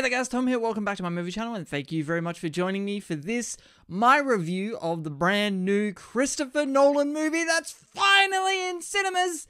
Hey there guys, Tom here, welcome back to my movie channel and thank you very much for joining me for this, my review of the brand new Christopher Nolan movie that's finally in cinemas,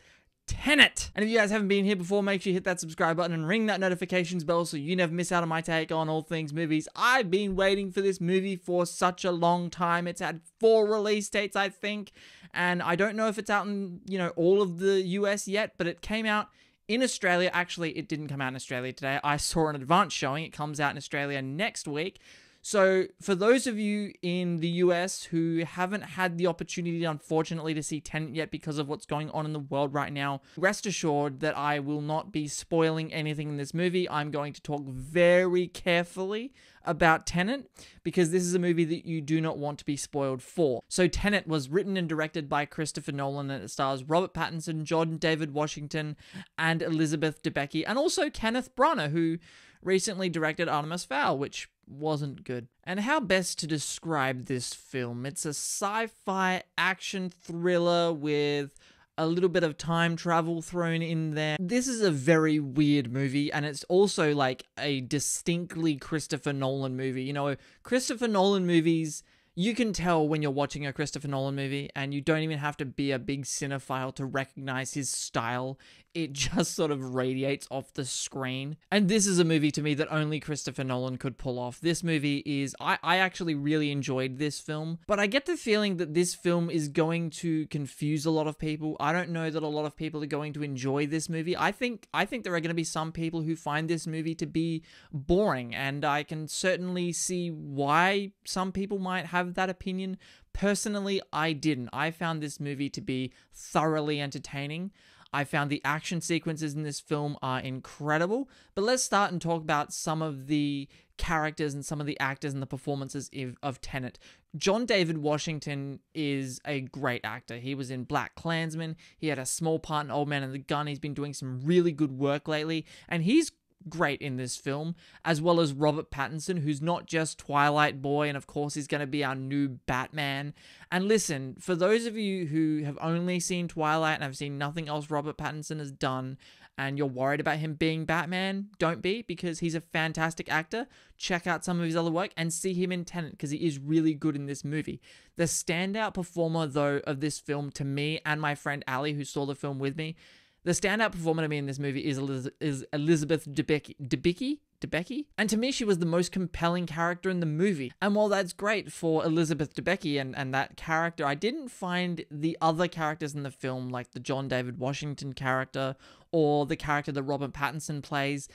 Tenet. And if you guys haven't been here before, make sure you hit that subscribe button and ring that notifications bell so you never miss out on my take on all things movies. I've been waiting for this movie for such a long time. It's had four release dates, I think, and I don't know if it's out in, you know, all of the US yet, but it came out in Australia. Actually, it didn't come out in Australia today. I saw an advance showing. It comes out in Australia next week. So, for those of you in the US who haven't had the opportunity, unfortunately, to see Tenant yet because of what's going on in the world right now, rest assured that I will not be spoiling anything in this movie. I'm going to talk very carefully about Tenant because this is a movie that you do not want to be spoiled for. So, Tenant was written and directed by Christopher Nolan and it stars Robert Pattinson, John David Washington, and Elizabeth Debicki, and also Kenneth Branagh, who recently directed Artemis Fowl, which wasn't good. And how best to describe this film? It's a sci fi action thriller with a little bit of time travel thrown in there. This is a very weird movie, and it's also like a distinctly Christopher Nolan movie. You know, Christopher Nolan movies you can tell when you're watching a Christopher Nolan movie, and you don't even have to be a big cinephile to recognize his style. It just sort of radiates off the screen. And this is a movie to me that only Christopher Nolan could pull off. This movie is, I, I actually really enjoyed this film, but I get the feeling that this film is going to confuse a lot of people. I don't know that a lot of people are going to enjoy this movie. I think, I think there are going to be some people who find this movie to be boring, and I can certainly see why some people might have that opinion. Personally, I didn't. I found this movie to be thoroughly entertaining. I found the action sequences in this film are incredible. But let's start and talk about some of the characters and some of the actors and the performances of, of Tenet. John David Washington is a great actor. He was in BlacKkKlansman. He had a small part in Old Man and the Gun. He's been doing some really good work lately, and he's great in this film, as well as Robert Pattinson, who's not just Twilight Boy, and of course he's going to be our new Batman. And listen, for those of you who have only seen Twilight and have seen nothing else Robert Pattinson has done, and you're worried about him being Batman, don't be, because he's a fantastic actor. Check out some of his other work and see him in Tenet, because he is really good in this movie. The standout performer, though, of this film to me and my friend Ali, who saw the film with me, the standout performer to me in this movie is, is Elizabeth Debicki, Debicki? Debicki? And to me, she was the most compelling character in the movie. And while that's great for Elizabeth Debicki and, and that character, I didn't find the other characters in the film, like the John David Washington character or the character that Robert Pattinson plays,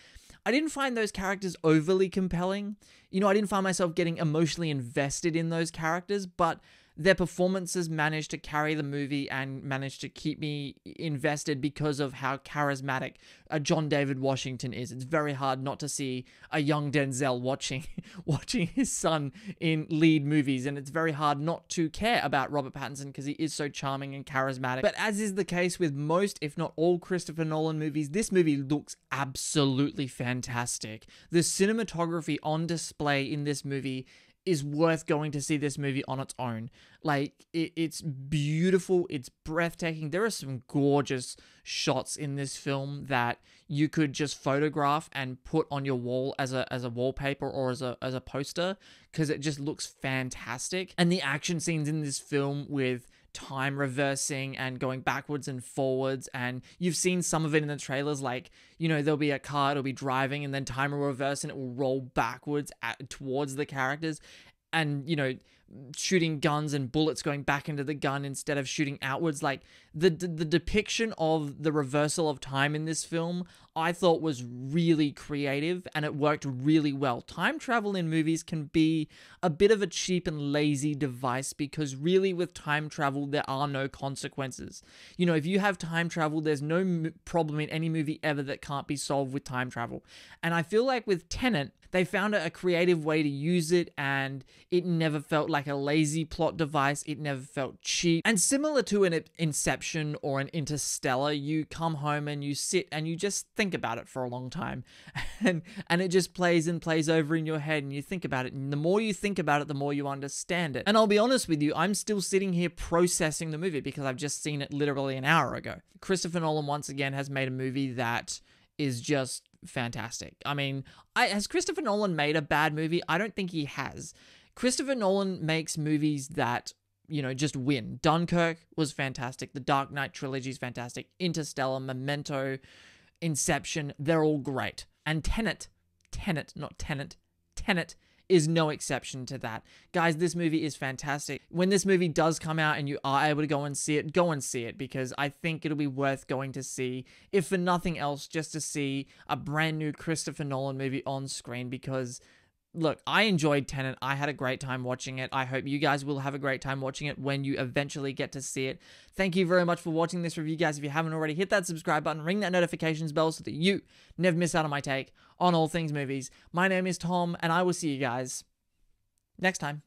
I didn't find those characters overly compelling. You know, I didn't find myself getting emotionally invested in those characters, but their performances managed to carry the movie and managed to keep me invested because of how charismatic uh, John David Washington is. It's very hard not to see a young Denzel watching watching his son in lead movies, and it's very hard not to care about Robert Pattinson because he is so charming and charismatic. But as is the case with most, if not all, Christopher Nolan movies, this movie looks absolutely fantastic. The cinematography on display in this movie is worth going to see this movie on its own. Like it, it's beautiful, it's breathtaking. There are some gorgeous shots in this film that you could just photograph and put on your wall as a as a wallpaper or as a as a poster because it just looks fantastic. And the action scenes in this film with time reversing and going backwards and forwards. And you've seen some of it in the trailers, like, you know, there'll be a car, it'll be driving, and then time will reverse and it will roll backwards at, towards the characters. And, you know, shooting guns and bullets going back into the gun instead of shooting outwards. Like the, the, depiction of the reversal of time in this film, I thought was really creative and it worked really well. Time travel in movies can be a bit of a cheap and lazy device because really with time travel there are no consequences. You know, if you have time travel, there's no problem in any movie ever that can't be solved with time travel. And I feel like with Tenet, they found a creative way to use it and it never felt like a lazy plot device. It never felt cheap. And similar to an Inception or an Interstellar, you come home and you sit and you just think about it for a long time. And and it just plays and plays over in your head and you think about it. And the more you think about it, the more you understand it. And I'll be honest with you, I'm still sitting here processing the movie because I've just seen it literally an hour ago. Christopher Nolan once again has made a movie that is just fantastic. I mean, I, has Christopher Nolan made a bad movie? I don't think he has. Christopher Nolan makes movies that you know, just win. Dunkirk was fantastic. The Dark Knight trilogy is fantastic. Interstellar, Memento, Inception, they're all great. And Tenet, Tenet, not Tenet, Tenet is no exception to that. Guys, this movie is fantastic. When this movie does come out and you are able to go and see it, go and see it because I think it'll be worth going to see, if for nothing else, just to see a brand new Christopher Nolan movie on screen because look, I enjoyed Tenant. I had a great time watching it. I hope you guys will have a great time watching it when you eventually get to see it. Thank you very much for watching this review, guys. If you haven't already, hit that subscribe button, ring that notifications bell so that you never miss out on my take on all things movies. My name is Tom, and I will see you guys next time.